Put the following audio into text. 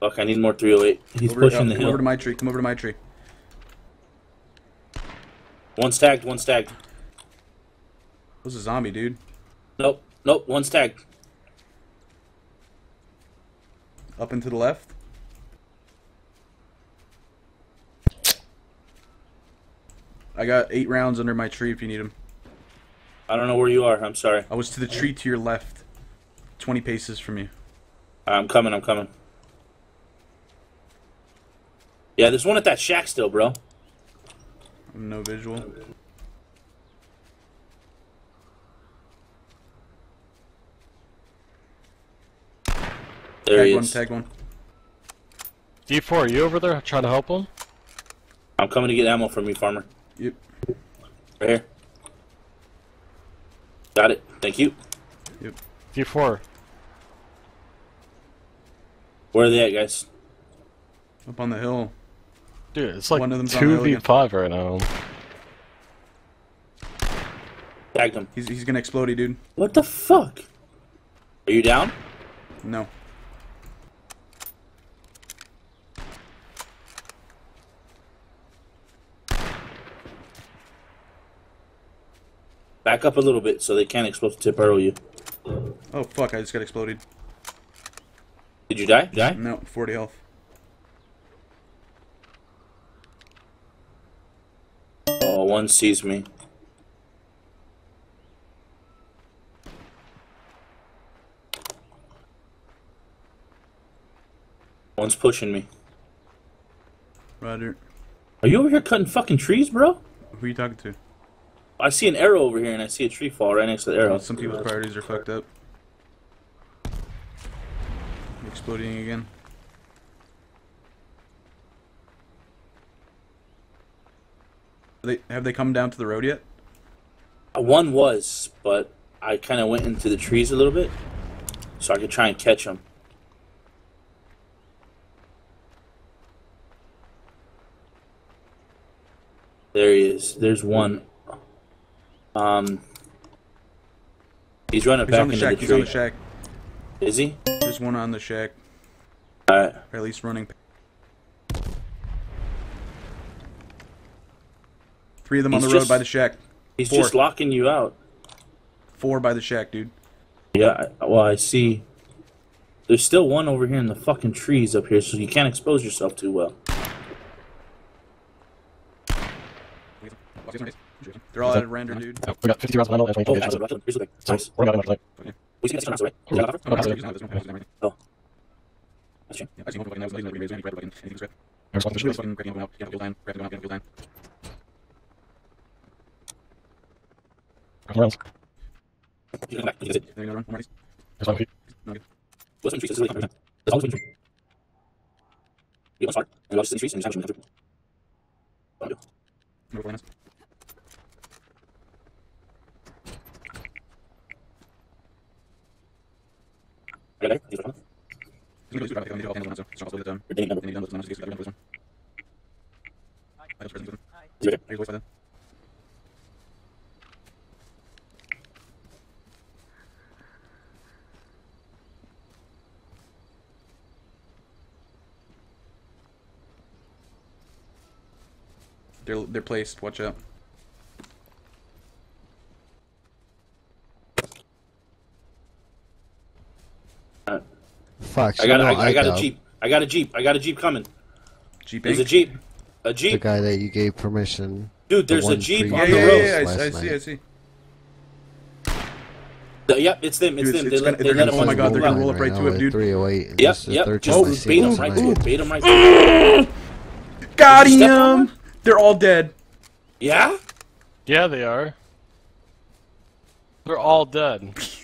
Fuck, I need more 308. He's Over, pushing uh, the come hill. over to my tree. Come over to my tree. One tagged, One tagged. Who's a zombie, dude? Nope, nope, One tagged. Up and to the left. I got eight rounds under my tree if you need them. I don't know where you are. I'm sorry. I was to the tree to your left, 20 paces from you. I'm coming, I'm coming. Yeah, there's one at that shack still, bro. No visual. There Tag he one, is. tag one. D4, are you over there trying to help him? I'm coming to get ammo from you, farmer. Yep. Right here. Got it. Thank you. Yep. D4. Where are they at, guys? Up on the hill. Dude, it's like One of them's on the hill again. 2v5 right now. Tagged him. He's, he's gonna explode, dude. What the fuck? Are you down? No. Back up a little bit so they can't explode tip arrow you. Oh, fuck, I just got exploded. Did you die? Die? No, 40 health. Oh, one sees me. One's pushing me. Roger. Are you over here cutting fucking trees, bro? Who are you talking to? I see an arrow over here and I see a tree fall right next to the arrow. Some people's priorities are fucked up. Exploding again. They have they come down to the road yet? Uh, One was, but I kind of went into the trees a little bit so I could try and catch him. There he is. There's one. Um, he's running He's back on the into shack. the He's on the shack. Is he? There's one on the shack, Alright. or at least running. Three of them on He's the road by the shack. He's Four. just locking you out. Four by the shack, dude. Yeah, well, I see. There's still one over here in the fucking trees up here, so you can't expose yourself too well. They're all out of render, dude. Oh, we got 50 rounds of ammo and 20 Oh, gauge. that's it. Here's the thing. So, Nice. we're gonna go tonight. We see that's right? You got that? Oh, that's it. Oh. That's you. There's one fish. Couple rounds. You back. One. What's in trees? This. There's always in trees. You to to I? Okay, there. These are coming. You're dating number. Is it okay? They're they're placed. Watch out. Fuck. I got, I, I got a jeep. I got a jeep. I got a jeep coming. Jeep There's a jeep. A jeep. The guy that you gave permission. Dude, the there's a jeep Yeah, on you the yeah, road. yeah, yeah. I, last I see. I see. The- yep, it's them. It's Dude, them. it's they gonna- let, they they're let gonna- him oh my God, they're gonna roll up right to it, dude. 308. Yep, yep. they're Just chasing bait him right tonight. to it. Bait him right to. Got Did you step on him. One? They're all dead. Yeah? Yeah, they are. They're all dead.